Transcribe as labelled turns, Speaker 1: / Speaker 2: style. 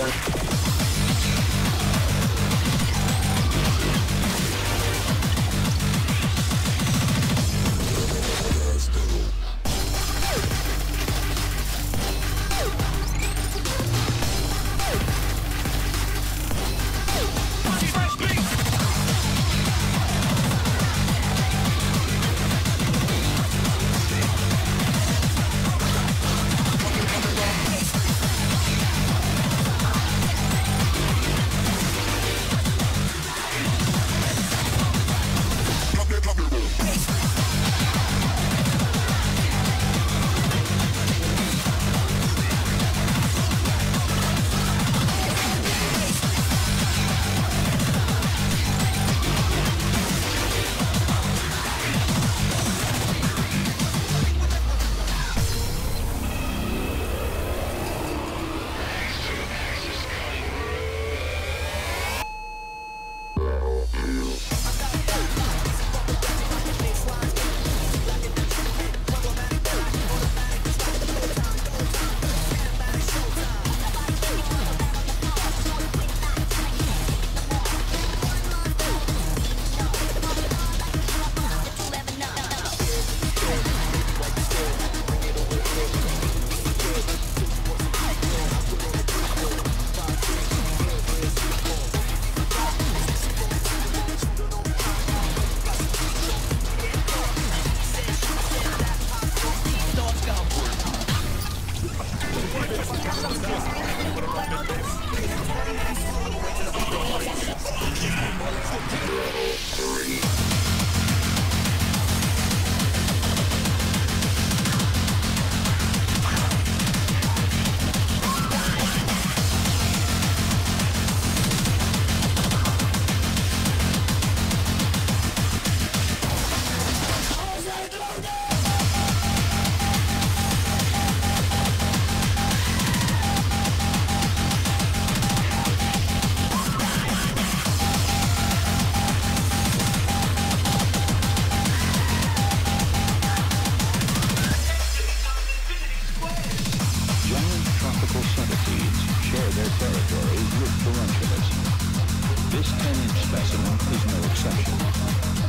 Speaker 1: them. centipedes share their territory with tarantulas. This 10-inch specimen is no exception.